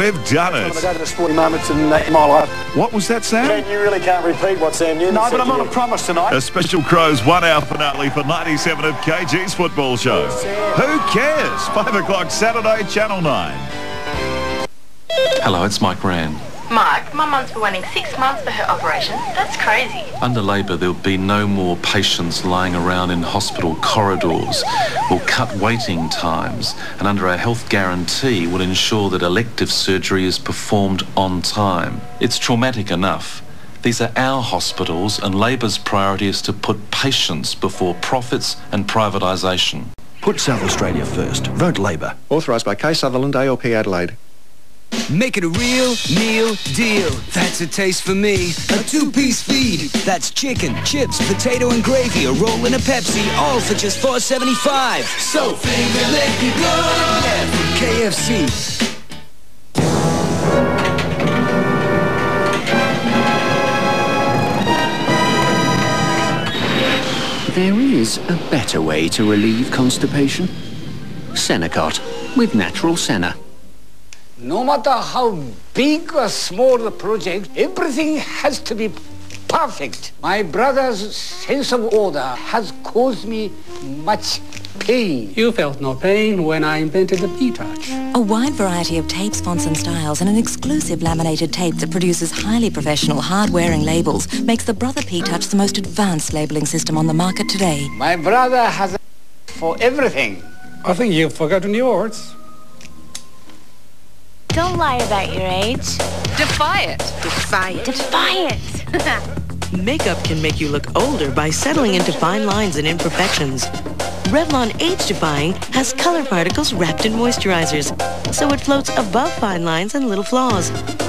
We've done One of the it. greatest sporting moments in, uh, in my life. What was that, Sam? Man, you really can't repeat what Sam Newman No, said but I'm on a promise tonight. A special Crows one-hour finale for 97 of KG's football show. Who cares? 5 o'clock Saturday, Channel 9. Hello, it's Mike Rann. Mike, my mum's been waiting six months for her operation. That's crazy. Under Labor, there'll be no more patients lying around in hospital corridors. We'll cut waiting times, and under our health guarantee, we'll ensure that elective surgery is performed on time. It's traumatic enough. These are our hospitals, and Labor's priority is to put patients before profits and privatisation. Put South Australia first. Vote Labor. Authorised by K Sutherland, ALP Adelaide. Make it a real meal deal. That's a taste for me. A two-piece feed. That's chicken, chips, potato and gravy, a roll and a Pepsi, all for just $4.75. So finger let me go. Yeah, KFC. There is a better way to relieve constipation. Senokot with natural senna. No matter how big or small the project, everything has to be perfect. My brother's sense of order has caused me much pain. You felt no pain when I invented the P-Touch. A wide variety of tapes, fonts and styles and an exclusive laminated tape that produces highly professional hard-wearing labels makes the Brother P-Touch the most advanced labeling system on the market today. My brother has a for everything. I think you've forgotten yours. Don't lie about your age. Defy it. Defy it. Defy it. Makeup can make you look older by settling into fine lines and imperfections. Revlon Age Defying has color particles wrapped in moisturizers, so it floats above fine lines and little flaws.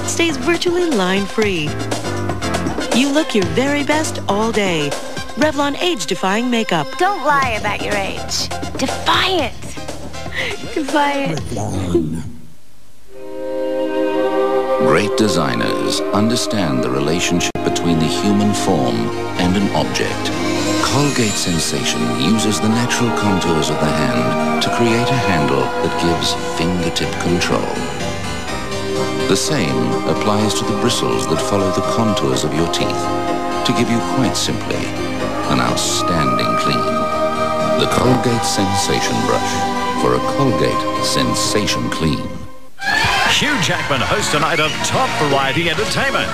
Stays virtually line-free. You look your very best all day. Revlon Age Defying Makeup. Don't lie about your age. Defy it. Defy it. Great designers understand the relationship between the human form and an object. Colgate Sensation uses the natural contours of the hand to create a handle that gives fingertip control. The same applies to the bristles that follow the contours of your teeth to give you quite simply an outstanding clean. The Colgate Sensation Brush for a Colgate Sensation Clean. Hugh Jackman hosts tonight of Top Variety Entertainment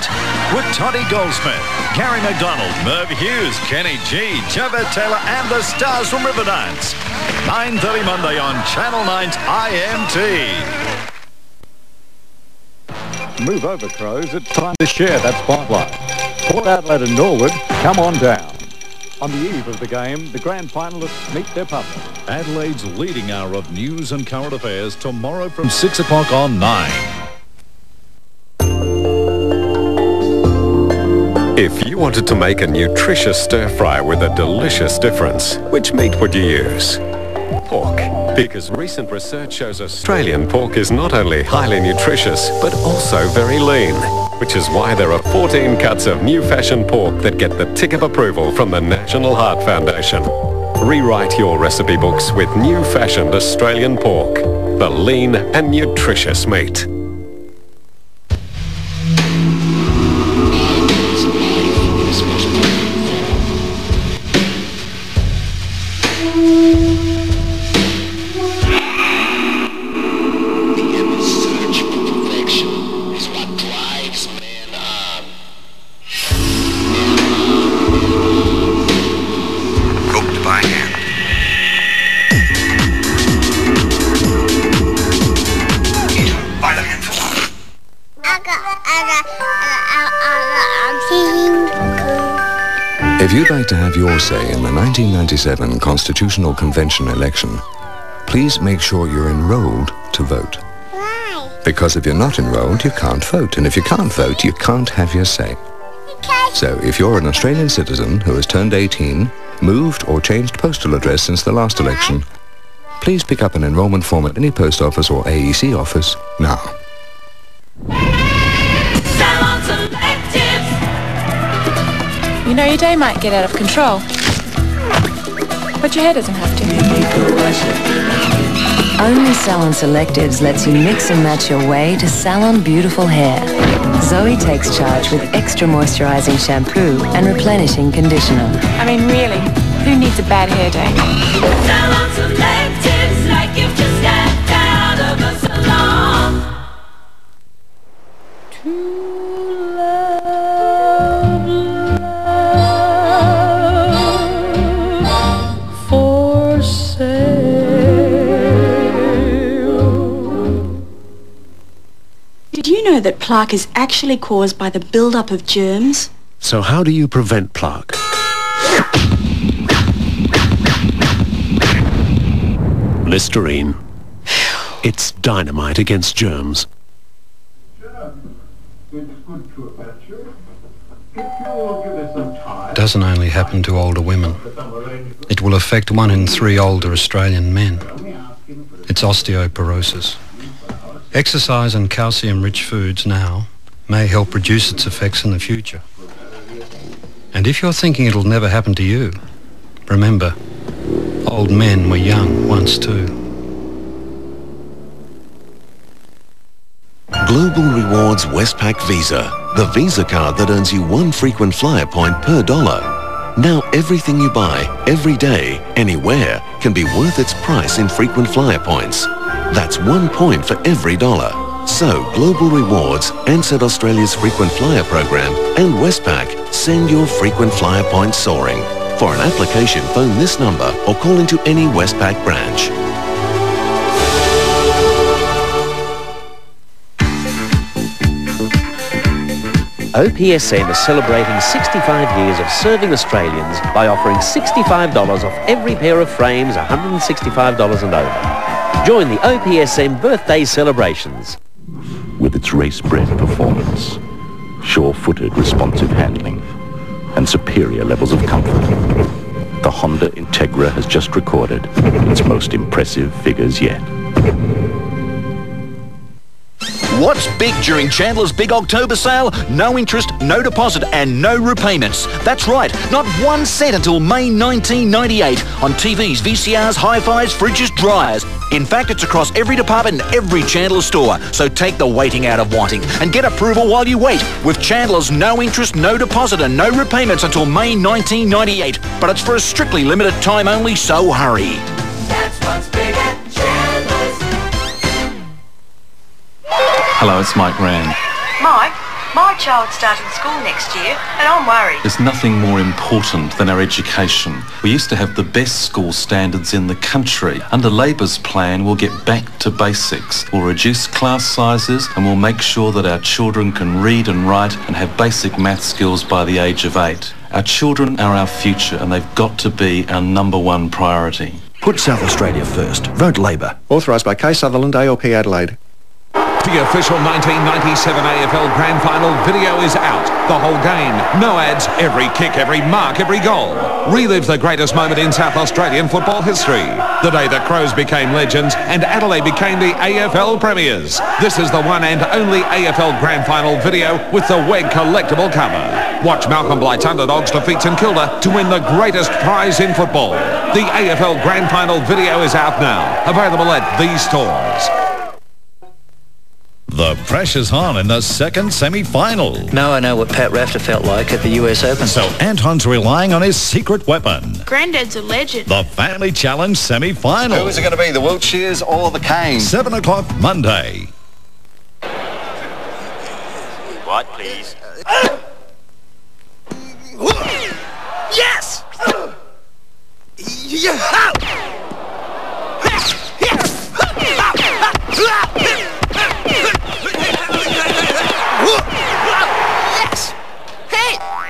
with Tottie Goldsmith, Garry McDonald, Merv Hughes, Kenny G, Javed Taylor and the stars from Riverdance. 9.30 Monday on Channel 9's IMT. Move over, Crows. It's time to share that spotlight. Port Adelaide and Norwood, come on down. On the eve of the game, the grand finalists meet their public. Adelaide's leading hour of news and current affairs tomorrow from 6 o'clock on 9. If you wanted to make a nutritious stir fry with a delicious difference, which meat would you use? Pork. Because recent research shows Australian pork is not only highly nutritious, but also very lean. Which is why there are 14 cuts of new fashion pork that get the tick of approval from the National Heart Foundation. Rewrite your recipe books with new fashioned Australian pork. The lean and nutritious meat. 1997 Constitutional Convention election, please make sure you're enrolled to vote. Because if you're not enrolled, you can't vote. And if you can't vote, you can't have your say. So if you're an Australian citizen who has turned 18, moved or changed postal address since the last election, please pick up an enrolment form at any post office or AEC office now. You know, your day might get out of control. But your hair doesn't have to. Only Salon Selectives lets you mix and match your way to salon beautiful hair. Zoe takes charge with extra moisturizing shampoo and replenishing conditioner. I mean, really, who needs a bad hair day? That plaque is actually caused by the buildup of germs? So how do you prevent plaque? Listerine. It's dynamite against germs. doesn't only happen to older women. It will affect one in three older Australian men. It's osteoporosis. Exercise and calcium-rich foods now may help reduce its effects in the future. And if you're thinking it'll never happen to you, remember, old men were young once too. Global Rewards Westpac Visa, the Visa card that earns you one frequent flyer point per dollar. Now everything you buy, every day, anywhere, can be worth its price in frequent flyer points. That's one point for every dollar. So Global Rewards, Ansett Australia's frequent flyer program, and Westpac send your frequent flyer points soaring. For an application, phone this number or call into any Westpac branch. OPSM is celebrating 65 years of serving Australians by offering $65 off every pair of frames, $165 and over. Join the OPSM birthday celebrations. with its race-bred performance, sure-footed responsive handling, and superior levels of comfort. The Honda Integra has just recorded its most impressive figures yet. What's big during Chandler's big October sale? No interest, no deposit, and no repayments. That's right, not one cent until May 1998 on TVs, VCRs, hi-fis, fridges, dryers. In fact, it's across every department in every Chandler store. So take the waiting out of wanting and get approval while you wait with Chandler's no interest, no deposit, and no repayments until May 1998. But it's for a strictly limited time only, so hurry. Hello, it's Mike Rann. Mike, my child's starting school next year, and I'm worried. There's nothing more important than our education. We used to have the best school standards in the country. Under Labor's plan, we'll get back to basics. We'll reduce class sizes and we'll make sure that our children can read and write and have basic math skills by the age of eight. Our children are our future and they've got to be our number one priority. Put South Australia first. Vote Labor. Authorised by Kay Sutherland, ALP Adelaide. The official 1997 AFL Grand Final video is out. The whole game, no ads, every kick, every mark, every goal. Relive the greatest moment in South Australian football history. The day the Crows became legends and Adelaide became the AFL Premiers. This is the one and only AFL Grand Final video with the WEG collectible cover. Watch Malcolm Blight's Underdogs defeat St Kilda to win the greatest prize in football. The AFL Grand Final video is out now. Available at these stores. The pressure's on in the second semi-final. Now I know what Pat Rafter felt like at the US Open. So Anton's relying on his secret weapon. Granddad's a legend. The Family Challenge semi-final. Who is it going to be, the Wiltshires or the Canes? 7 o'clock Monday. What, please. Yes! Yeah!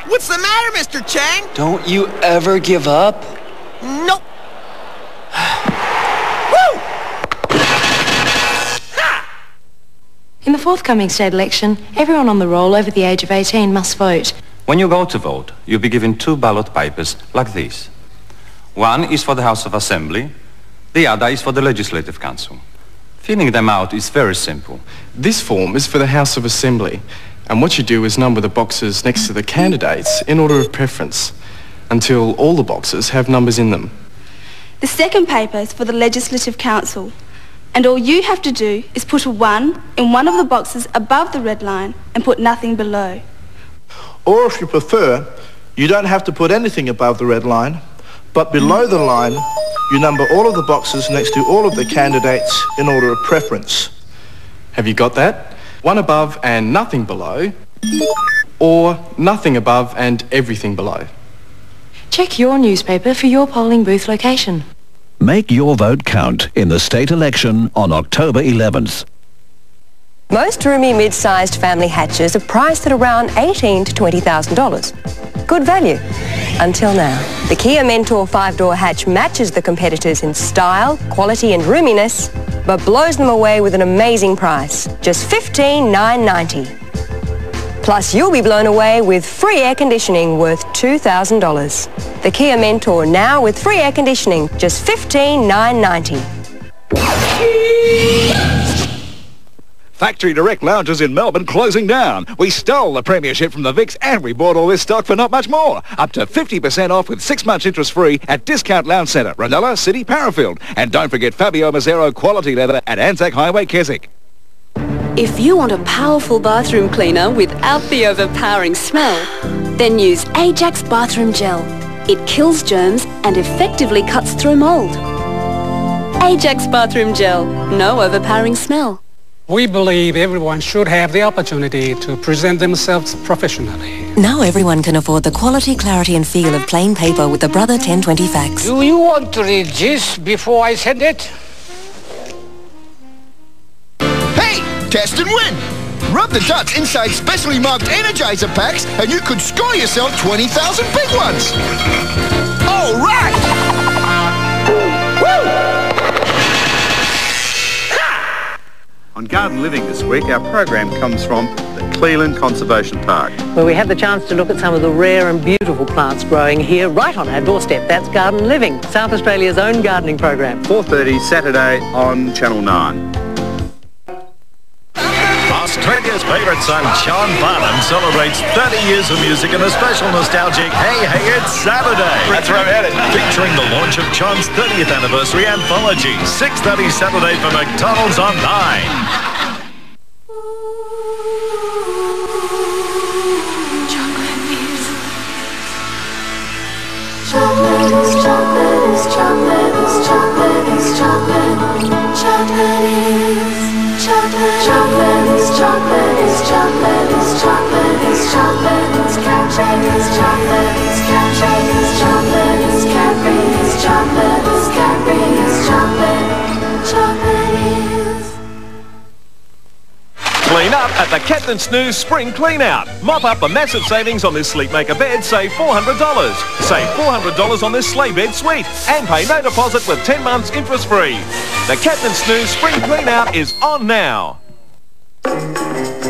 What's the matter, Mr. Chang? Don't you ever give up? Nope. In the forthcoming state election, everyone on the roll over the age of 18 must vote. When you go to vote, you'll be given two ballot papers like these. One is for the House of Assembly, the other is for the Legislative Council. Filling them out is very simple. This form is for the House of Assembly, and what you do is number the boxes next to the candidates in order of preference, until all the boxes have numbers in them. The second paper is for the Legislative Council, And all you have to do is put a 1 in one of the boxes above the red line and put nothing below. Or if you prefer, you don't have to put anything above the red line, but below the line, you number all of the boxes next to all of the candidates in order of preference. Have you got that? One above and nothing below, or nothing above and everything below. Check your newspaper for your polling booth location. Make your vote count in the state election on October 11th. Most roomy mid-sized family hatches are priced at around 18 to $20,000. Good value. Until now. The Kia Mentor 5-door hatch matches the competitors in style, quality and roominess, but blows them away with an amazing price. Just 15,990. Plus, you'll be blown away with free air conditioning worth $2,000. The Kia Mentor now with free air conditioning, just $15,990. Factory Direct Lounges in Melbourne closing down. We stole the premiership from the VIX and we bought all this stock for not much more. Up to 50% off with six months interest free at Discount Lounge Centre, Reynella, City, Parafield. And don't forget Fabio Mazzero quality leather at Anzac Highway, Keswick. If you want a powerful bathroom cleaner without the overpowering smell, then use Ajax Bathroom Gel. It kills germs and effectively cuts through mold. Ajax Bathroom Gel. No overpowering smell. We believe everyone should have the opportunity to present themselves professionally. Now everyone can afford the quality, clarity and feel of plain paper with the Brother 1020 fax. Do you want to read this before I send it? Hey, test and win! Rub the dots inside specially marked Energizer packs and you could score yourself 20,000 big ones! All right! On Garden Living this week, our program comes from the Cleland Conservation Park. where we had the chance to look at some of the rare and beautiful plants growing here right on our doorstep. That's Garden Living, South Australia's own gardening program. 4.30 Saturday on Channel 9. Australia's favourite son, John Farnham, celebrates 30 years of music in a special nostalgic Hey Hey It's Saturday. That's where I'm headed. Featuring the launch of John's 30th anniversary anthology, 6.30 Saturday for McDonald's on 9. Chocolate is chocolate is chocolate is chocolate is chocolate. Chocolate is chocolate. Is chocolate is chocolate is chocolate is Cadbury is chocolate is Cadbury is chocolate is Cadbury is chocolate is Cadbury is chocolate. Clean up at the Captain Snooze Spring Clean Out. Mop up the massive savings on this Sleepmaker bed, save $400. Save $400 on this sleigh bed suite. And pay no deposit with 10 months interest free. The Captain Snooze Spring Clean Out is on now. Thank you.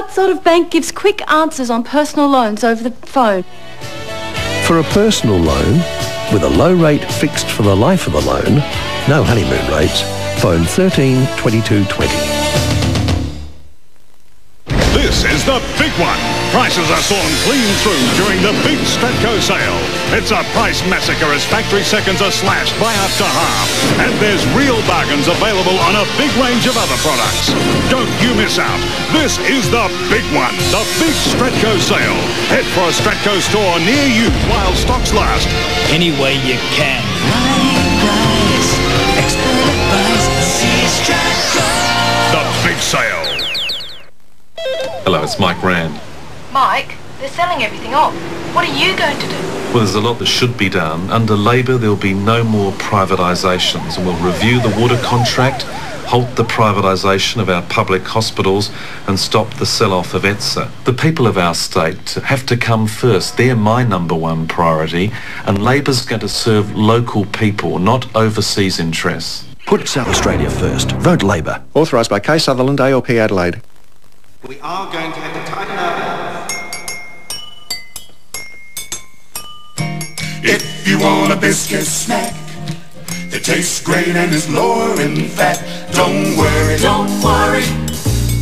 What sort of bank gives quick answers on personal loans over the phone? For a personal loan, with a low rate fixed for the life of the loan, no honeymoon rates, phone 13 22 20. This is the big one. Prices are sawn clean through during the big Stratco sale. It's a price massacre as factory seconds are slashed by up to half. And there's real bargains available on a big range of other products. Don't you miss out. This is the big one, the big Stratco sale. Head for a Stratco store near you while stocks last. Any way you can. Price, expert advice, see Stratco. The big sale. Hello, it's Mike Rann. Mike, they're selling everything off. What are you going to do? Well, there's a lot that should be done. Under Labor, there'll be no more privatisations, and we'll review the water contract, halt the privatisation of our public hospitals, and stop the sell-off of ETSA. The people of our state have to come first. They're my number one priority, and Labor's going to serve local people, not overseas interests. Put South Australia first. Vote Labor. Authorised by K Sutherland, ALP Adelaide. We are going to have to tighten up. If you want a biscuit snack that tastes great and is lower in fat, don't worry, don't worry,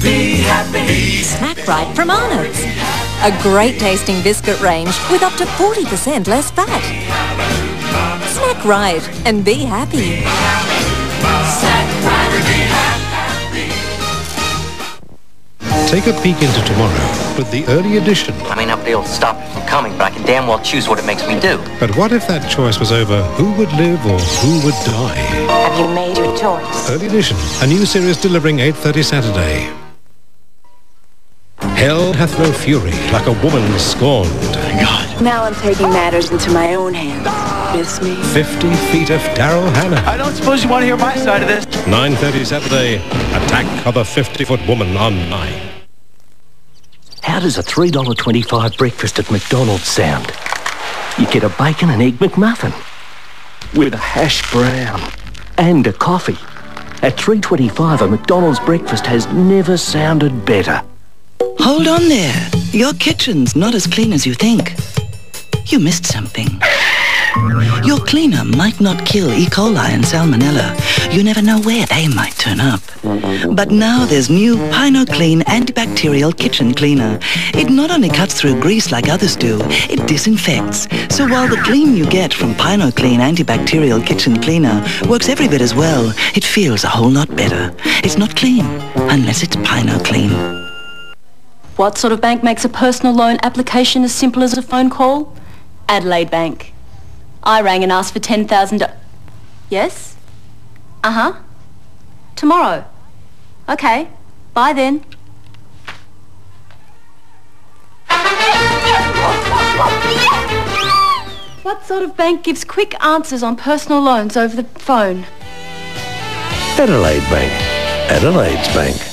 be happy. Snack Right from Arnott's. A great tasting biscuit range with up to 40% less fat. Snack Right and be happy. Take a peek into tomorrow with the early edition. I may not be able to stop it from coming, but I can damn well choose what it makes me do. But what if that choice was over who would live or who would die? Have you made your choice? Early edition, a new series delivering 8.30 Saturday. Hell hath no fury like a woman scorned. God. Now I'm taking matters into my own hands. Miss me? 50 feet of Daryl Hannah. I don't suppose you want to hear my side of this. 9.30 Saturday, Attack of the 50-foot woman on 9. How does a $3.25 breakfast at McDonald's sound? You get a bacon and egg McMuffin with a hash brown and a coffee. At 3.25 a McDonald's breakfast has never sounded better. Hold on there. Your kitchen's not as clean as you think. You missed something. Your cleaner might not kill E. coli and salmonella. You never know where they might turn up. But now there's new Pine O Cleen antibacterial kitchen cleaner. It not only cuts through grease like others do, it disinfects. So while the clean you get from Pine O Cleen antibacterial kitchen cleaner works every bit as well, it feels a whole lot better. It's not clean unless it's Pine O Cleen. What sort of bank makes a personal loan application as simple as a phone call? Adelaide Bank. I rang and asked for $10,000. Yes? Uh-huh. Tomorrow. Okay. Bye then. What sort of bank gives quick answers on personal loans over the phone? Adelaide Bank. Adelaide's Bank.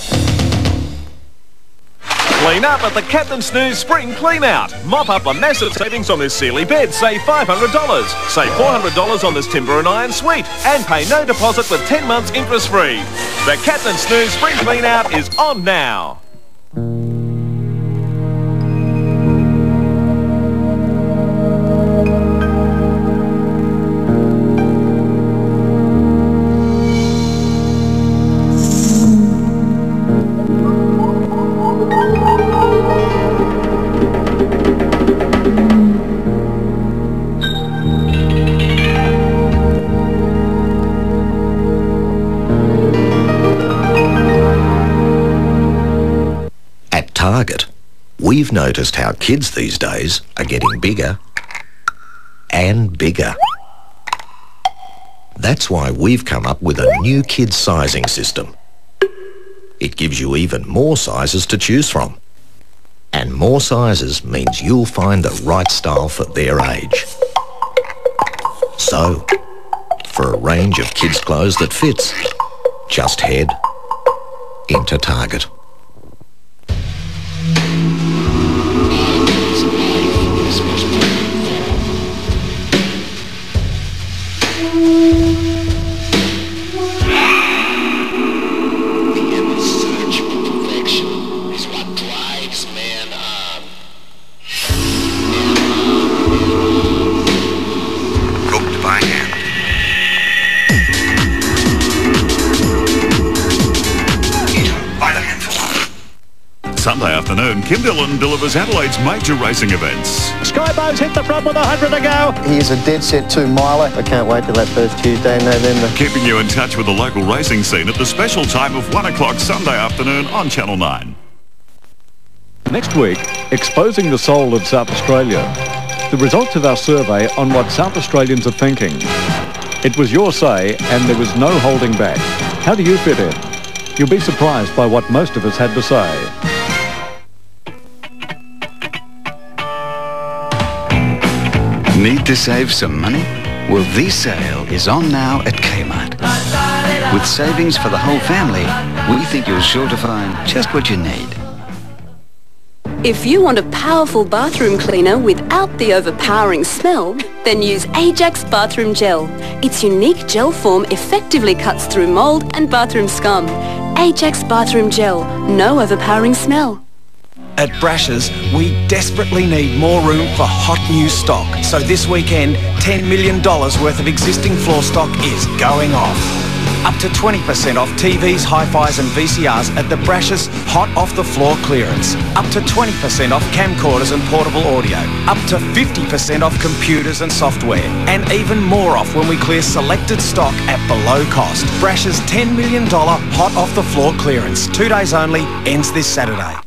Clean up at the Captain Snooze Spring Clean Out. Mop up a massive savings on this Sealy bed. Save $500. Save $400 on this timber and iron suite. And pay no deposit with 10 months interest free. The Captain Snooze Spring Clean Out is on now. We've noticed how kids these days are getting bigger and bigger. That's why we've come up with a new kids sizing system. It gives you even more sizes to choose from. And more sizes means you'll find the right style for their age. So, for a range of kids' clothes that fits, just head into Target. Dillon Adelaide's major racing events. Skybo's hit the front with 100 to go. He's a dead set two miler. I can't wait till that first Tuesday in November. Keeping you in touch with the local racing scene at the special time of 1 o'clock Sunday afternoon on Channel 9. Next week, exposing the soul of South Australia. The results of our survey on what South Australians are thinking. It was your say and there was no holding back. How do you fit in? You'll be surprised by what most of us had to say. Need to save some money? Well, the sale is on now at Kmart. With savings for the whole family, we think you're sure to find just what you need. If you want a powerful bathroom cleaner without the overpowering smell, then use Ajax Bathroom Gel. Its unique gel form effectively cuts through mold and bathroom scum. Ajax Bathroom Gel. No overpowering smell. At Brash's, we desperately need more room for hot new stock. So this weekend, $10 million worth of existing floor stock is going off. Up to 20% off TVs, hi-fis and VCRs at the Brash's Hot Off the Floor clearance. Up to 20% off camcorders and portable audio. Up to 50% off computers and software. And even more off when we clear selected stock at below cost. Brash's $10 million Hot Off the Floor clearance. Two days only, ends this Saturday.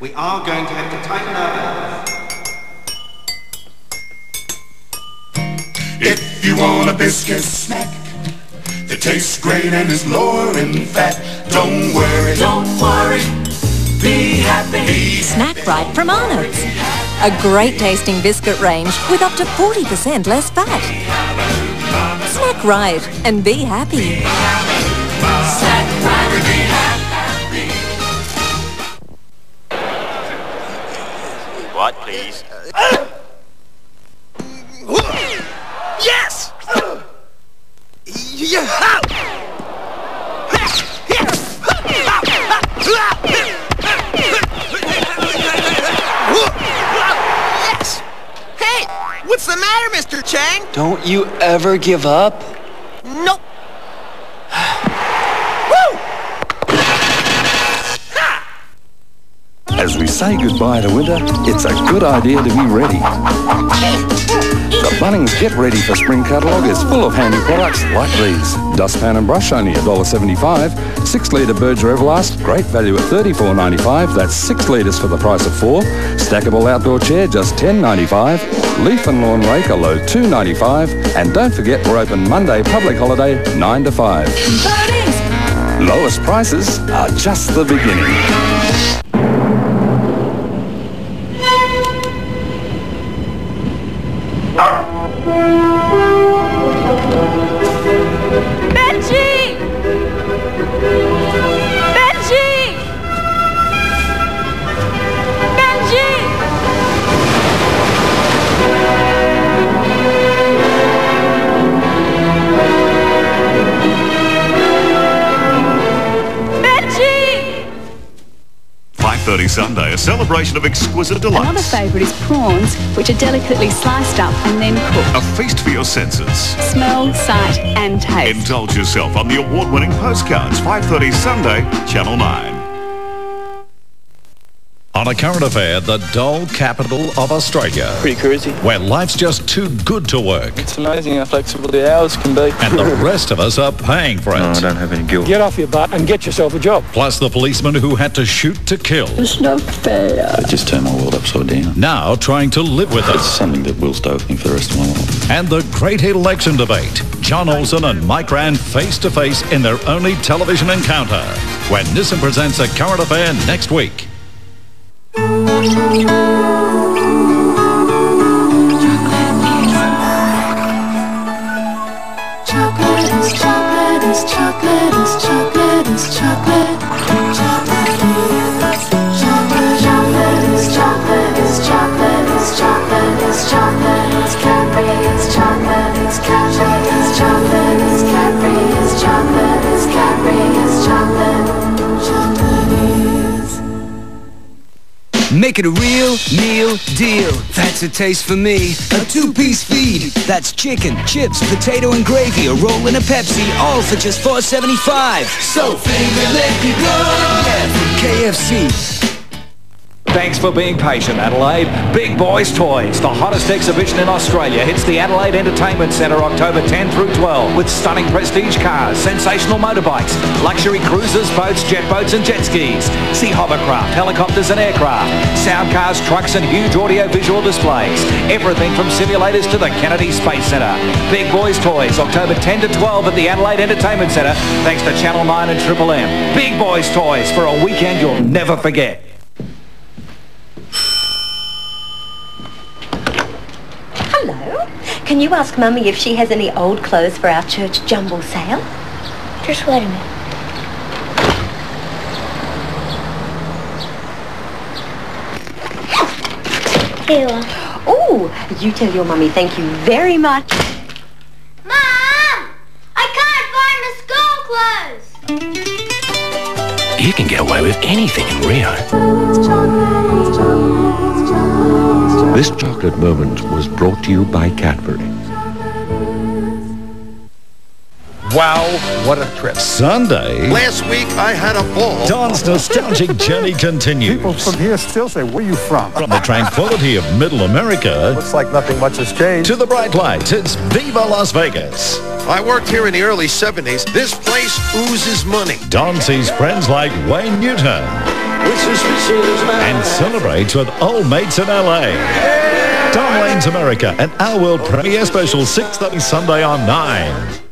We are going to have to tighten our belts. If you want a biscuit snack that tastes great and is lower in fat, don't worry, don't worry, be happy. Snack Right from Arnott's. A great tasting biscuit range with up to 40% less fat. Snack Right and be happy. What, please? Yes! Yeah! Yes! Hey! What's the matter, Mr. Chang? Don't you ever give up? Say goodbye to winter, it's a good idea to be ready. The Bunnings Get Ready for Spring catalogue is full of handy products like these. Dustpan and brush only $1.75. 6 litre Berger Everlast, great value at $34.95. That's 6 litres for the price of 4. Stackable outdoor chair, just $10.95. Leaf and lawn rake, a low $2.95. And don't forget we're open Monday public holiday 9 to 5. Bunnings! Lowest prices are just the beginning. Celebration of exquisite Another favourite is prawns, which are delicately sliced up and then cooked. A feast for your senses. Smell, sight and taste. Indulge yourself on the award-winning postcards. 5.30 Sunday, Channel 9. On a current affair, the dull capital of Australia. Pretty crazy. Where life's just too good to work. It's amazing how flexible the hours can be. And the rest of us are paying for it. No, I don't have any guilt. Get off your butt and get yourself a job. Plus the policeman who had to shoot to kill. It's not fair. It just turned my world upside down. Now trying to live with it. It's something that will stay with me for the rest of my life. And the great election debate. John Olsen and Mike Rann face to face in their only television encounter. When Nissan presents a current affair next week. Ooh. It a real meal deal. That's a taste for me. A two-piece feed. That's chicken, chips, potato and gravy, a roll and a Pepsi, all for just $4.75. So finger let me go. Yeah, KFC. Thanks for being patient, Adelaide. Big Boys Toys, the hottest exhibition in Australia, hits the Adelaide Entertainment Centre October 10 through 12 with stunning prestige cars, sensational motorbikes, luxury cruisers, boats, jet boats and jet skis. See hovercraft, helicopters and aircraft, sound cars, trucks and huge audio-visual displays. Everything from simulators to the Kennedy Space Centre. Big Boys Toys, October 10 to 12 at the Adelaide Entertainment Centre, thanks to Channel 9 and Triple M. Big Boys Toys for a weekend you'll never forget. Hello. Can you ask Mummy if she has any old clothes for our church jumble sale? Just wait a minute. too. Oh, you tell your mummy thank you very much. Mom! I can't find the school clothes! You can get away with anything in Rio. This chocolate moment was brought to you by Cadbury. Wow, what a trip. Sunday. Last week I had a ball. Don's nostalgic journey continues. People from here still say, where are you from? From the tranquility of middle America. Looks like nothing much has changed. To the bright lights, it's Viva Las Vegas. I worked here in the early 70s. This place oozes money. Don sees friends like Wayne Newton. And celebrates with old mates in LA. Don Lane's America, an Our World premiere special 6.30 Sunday on 9.